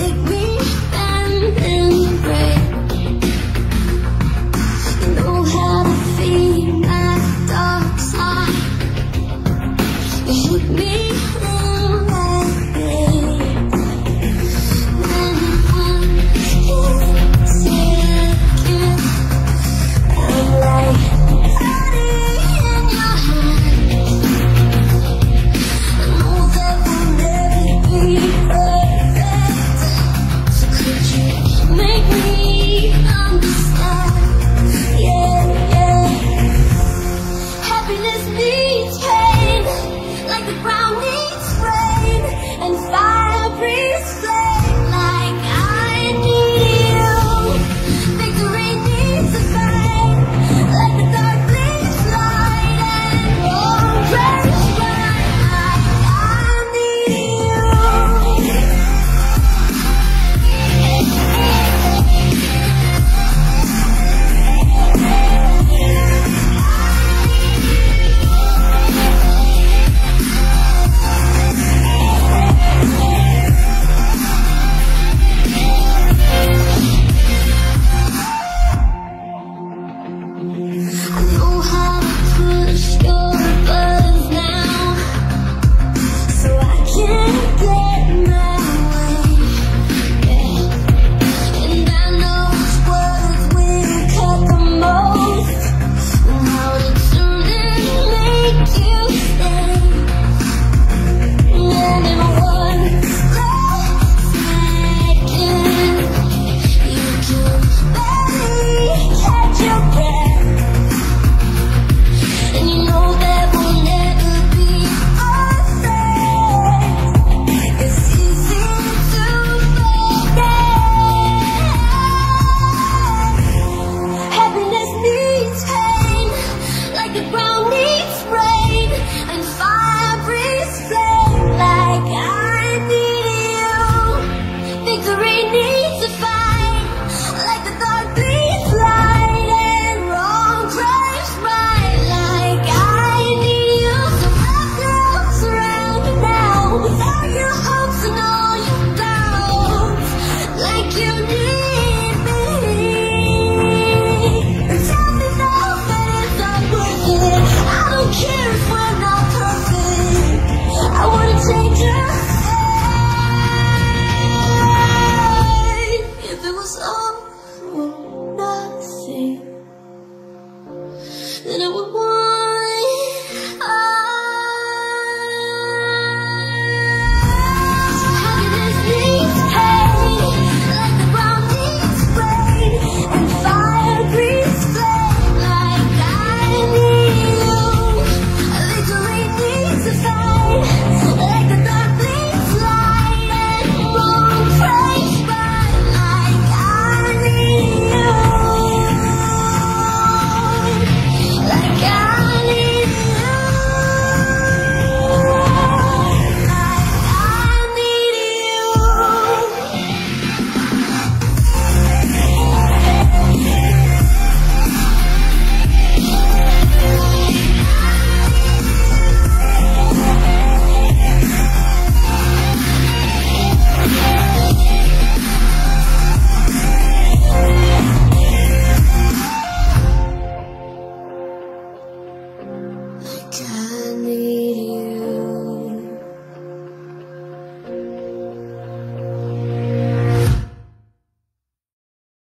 Take me know how to push your